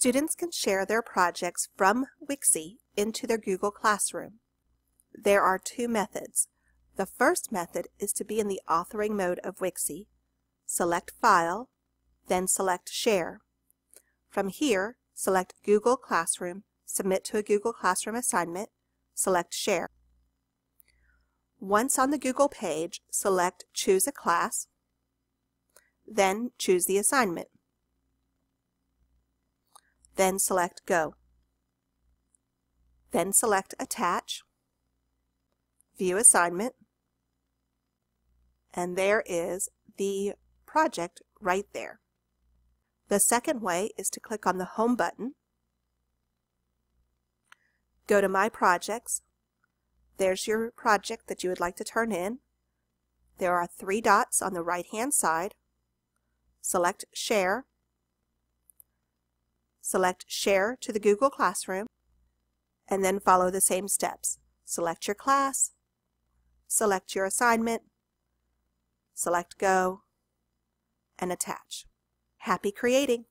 Students can share their projects from Wixie into their Google Classroom. There are two methods. The first method is to be in the authoring mode of Wixie. Select File, then select Share. From here, select Google Classroom, submit to a Google Classroom assignment, select Share. Once on the Google page, select Choose a Class, then choose the assignment. Then select Go. Then select Attach, View Assignment, and there is the project right there. The second way is to click on the Home button, go to My Projects, there's your project that you would like to turn in. There are three dots on the right hand side. Select Share, select Share to the Google Classroom, and then follow the same steps. Select your class, select your assignment, select Go, and attach. Happy creating!